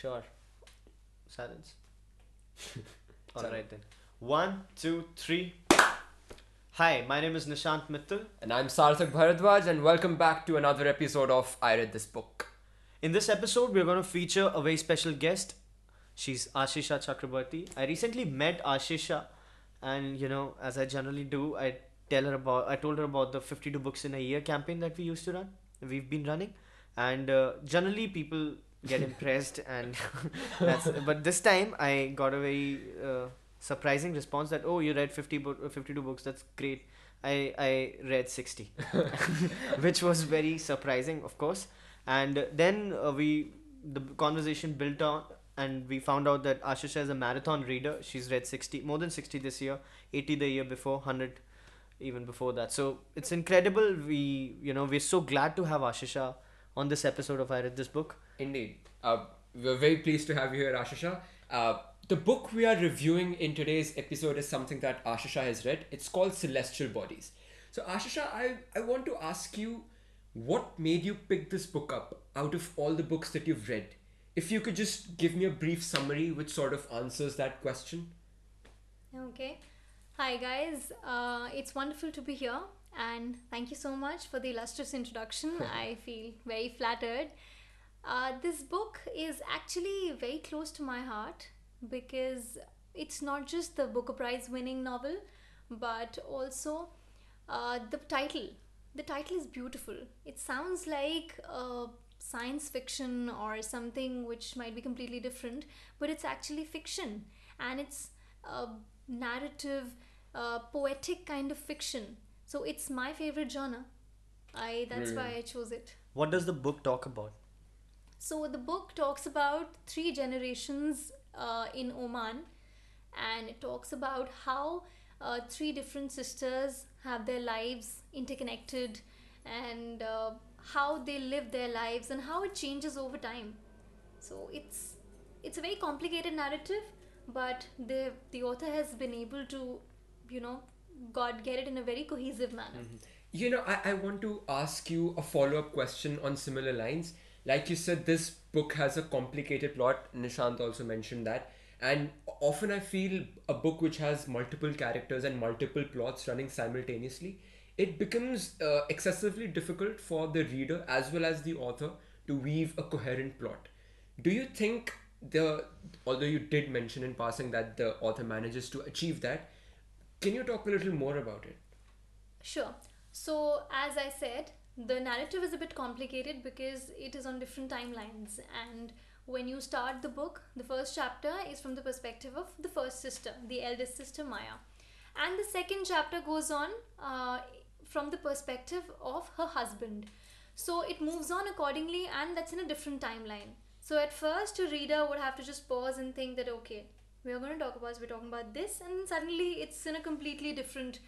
Sure. Silence. All right then. One, two, three. Hi, my name is Nishant Mittal. And I'm Sarthak Bhardwaj, and welcome back to another episode of I Read This Book. In this episode, we're going to feature a very special guest. She's Aashisha Chakraborty. I recently met Aashisha, and you know, as I generally do, I tell her about. I told her about the 52 books in a year campaign that we used to run. We've been running, and uh, generally people get impressed, and that's. But this time, I got a very uh, surprising response that oh, you read 50 bo- uh, 52 books. That's great. I I read 60, which was very surprising, of course and then uh, we the conversation built on and we found out that Aashisha is a marathon reader she's read 60 more than 60 this year 80 the year before 100 even before that so it's incredible we you know we're so glad to have Aashisha on this episode of I read this book Indeed. Uh, we're very pleased to have you here, Aashisha. Uh, the book we are reviewing in today's episode is something that Aashisha has read. It's called Celestial Bodies. So, Aashisha, I, I want to ask you what made you pick this book up out of all the books that you've read? If you could just give me a brief summary which sort of answers that question. Okay. Hi, guys. Uh, it's wonderful to be here, and thank you so much for the illustrious introduction. I feel very flattered. Uh, this book is actually very close to my heart because it's not just the Booker Prize winning novel, but also uh, the title. The title is beautiful. It sounds like science fiction or something which might be completely different, but it's actually fiction and it's a narrative, uh, poetic kind of fiction. So it's my favorite genre. I that's why I chose it. what does the book talk about So the book talks about three generations uh, in Oman, and it talks about how uh, three different sisters have their lives interconnected, and uh, how they live their lives, and how it changes over time. So it's it's a very complicated narrative, but the the author has been able to, you know, God get it in a very cohesive manner. You know, I, I want to ask you a follow up question on similar lines. Like you said, this book has a complicated plot. Nishant also mentioned that. And often I feel a book which has multiple characters and multiple plots running simultaneously, it becomes uh, excessively difficult for the reader as well as the author to weave a coherent plot. Do you think the, although you did mention in passing that the author manages to achieve that, can you talk a little more about it? Sure. So, as I said, the narrative is a bit complicated because it is on different timelines. And when you start the book, the first chapter is from the perspective of the first sister, the eldest sister Maya. And the second chapter goes on uh, from the perspective of her husband. So, it moves on accordingly, and that's in a different timeline. So, at first, a reader would have to just pause and think that, okay, we are going to talk about, we're talking about this, and suddenly it's in a completely different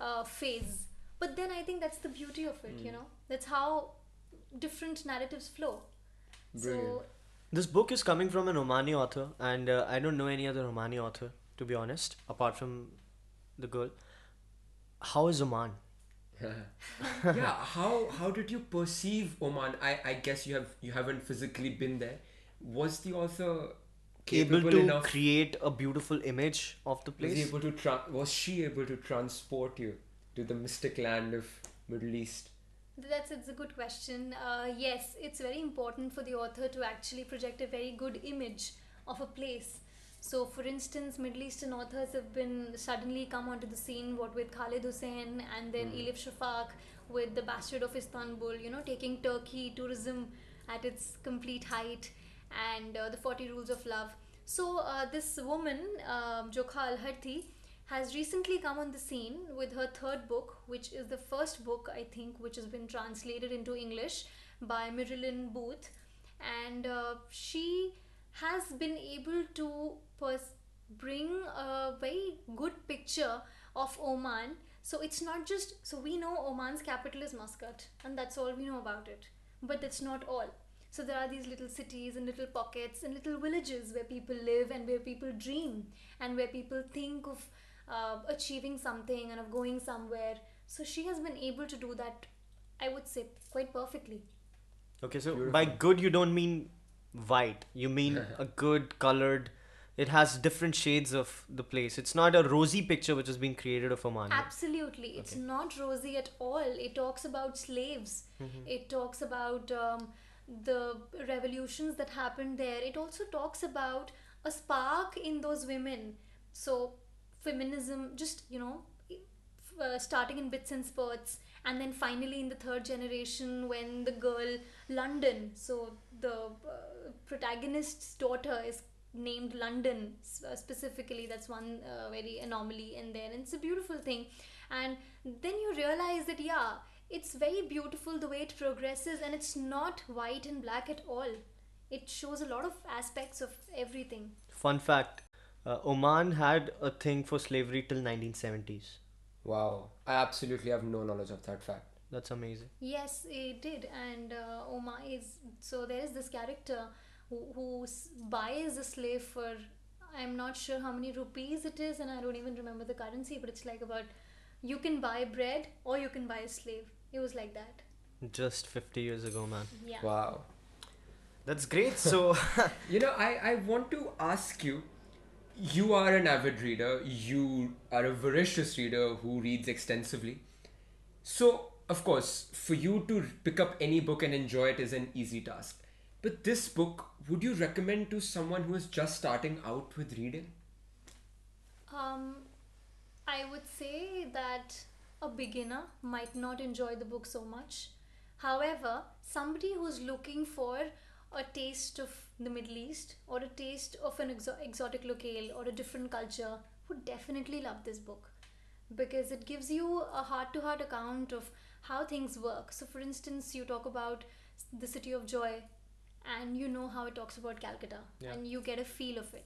uh, phase. But then i think that's the beauty of it you know? That's how different narratives flow. Brilliant. so this book is coming from an Omani author and uh, I don't know any other Omani author to be honest apart from the girl. How is Oman? Yeah how how did you perceive oman? I i guess you have you haven't physically been there. Was the author able to enough create a beautiful image of the was place? he able to tra- was she able to transport you to the mystic land of middle east? That's it's a good question. Uh, yes it's very important for the author to actually project a very good image of a place. So for instance middle eastern authors have been suddenly come onto the scene what with Khaled Hosseini and then elif shafak with the bastard of istanbul you know taking turkey tourism at its complete height and uh, the 40 rules of love so uh, this woman um, jokha al-harthi has recently come on the scene with her third book, which is the first book, I think, which has been translated into English by Marilyn Booth. And uh, she has been able to pers- bring a very good picture of Oman. So it's not just, so we know Oman's capital is Muscat, and that's all we know about it. But that's not all. So there are these little cities and little pockets and little villages where people live and where people dream and where people think of uh, achieving something and of going somewhere. So she has been able to do that, I would say, quite perfectly. okay so Beautiful. by good you don't mean white. You mean a good colored. It has different shades of the place. It's not a rosy picture which is being created of Oman. Absolutely. It's Okay. not rosy at all. It talks about slaves. Mhm. It talks about um, the revolutions that happened there. It also talks about a spark in those women. So, feminism, just, you know, uh, starting in bits and spurts. And then finally in the third generation, when the girl London, so the uh, protagonist's daughter is named London uh, specifically. That's one uh, very anomaly in there, and it's a beautiful thing. And then you realize that yeah, it's very beautiful the way it progresses, and it's not white and black at all. It shows a lot of aspects of everything. Fun fact: uh, Oman had a thing for slavery till 1970s. Wow. I absolutely have no knowledge of that fact. That's amazing. Yes, it did, and uh, Oma is so there is this character who, who buys a slave for I'm not sure how many rupees it is, and I don't even remember the currency, but it's like about you can buy bread or you can buy a slave. It was like that. Just 50 years ago, man. Yeah. Wow. That's great. So, You know, I, I want to ask you you are an avid reader, you are a voracious reader who reads extensively. So, of course, for you to pick up any book and enjoy it is an easy task. But this book, would you recommend to someone who is just starting out with reading? Um, I would say that a beginner might not enjoy the book so much. However, somebody who's looking for a taste of the Middle East or a taste of an exo- exotic locale or a different culture would definitely love this book because it gives you a heart to heart account of how things work. So, for instance, you talk about the City of Joy and you know how it talks about Calcutta Yeah. and you get a feel of it.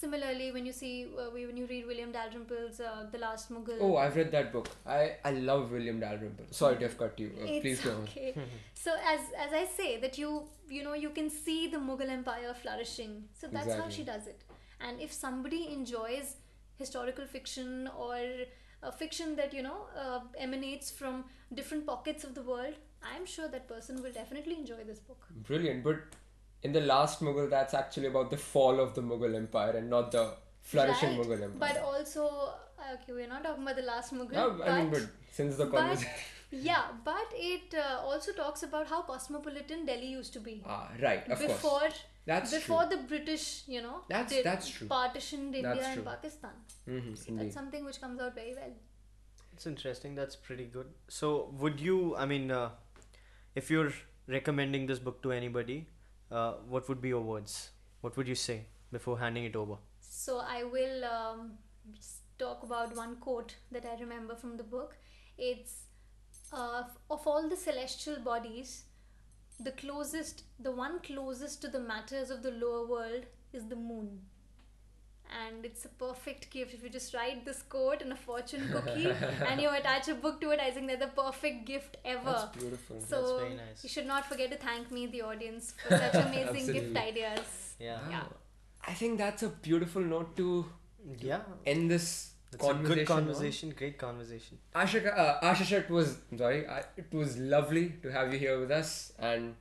Similarly, when you see uh, when you read William Dalrymple's uh, The Last Mughal, Oh, I've read that book. I, I love William Dalrymple. Sorry to have cut you. Uh, please go on. okay. so as as I say that you you know you can see the Mughal Empire flourishing. So that's how she does it. And if somebody enjoys historical fiction or a fiction that you know uh, emanates from different pockets of the world, I'm sure that person will definitely enjoy this book. Brilliant. But in the last Mughal, that's actually about the fall of the Mughal Empire and not the flourishing Right. Mughal Empire. But also, okay, we're not talking about the last Mughal. No, but, I mean, but since the but- conversation. yeah, but it uh, also talks about how cosmopolitan Delhi used to be ah, right, of before course. That's before true. the British, you know, That's- did that's true. partitioned India That's and true. Pakistan. Mm-hmm, So indeed. that's something which comes out very well. it's interesting. That's pretty good. So, would you, I mean, uh, if you're recommending this book to anybody, uh, what would be your words? What would you say before handing it over? So I will um, talk about one quote that I remember from the book. It's uh, of all the celestial bodies, the closest, the one closest to the matters of the lower world is the moon. And it's a perfect gift if you just write this quote in a fortune cookie and you attach a book to it. I think they're the perfect gift ever. That's beautiful. So That's very nice. you should not forget to thank me, the audience, for such amazing gift ideas. Yeah. Yeah. I think that's a beautiful note to Yeah. end this It's a conversation. good on. conversation. Great conversation. Ashika, uh, Ashish, it was sorry. I, it was lovely to have you here with us, and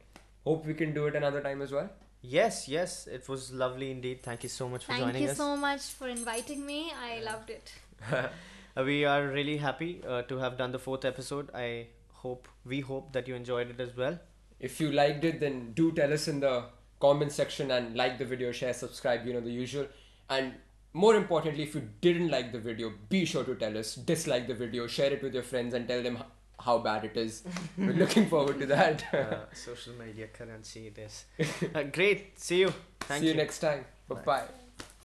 hope we can do it another time as well. Yes, yes. It was lovely indeed. Thank you so much for Thank joining us. Thank you so much for inviting me. I loved it. We are really happy uh, to have done the fourth episode. I hope, we hope that you enjoyed it as well. If you liked it, then do tell us in the comment section and like the video, share, subscribe. You know the usual. And more importantly, if you didn't like the video, be sure to tell us. Dislike the video, share it with your friends, and tell them h- how bad it is. We're looking forward to that. Uh, social media currency it is. Uh, great. See you. Thank See you you. next time. Bye Bye. bye.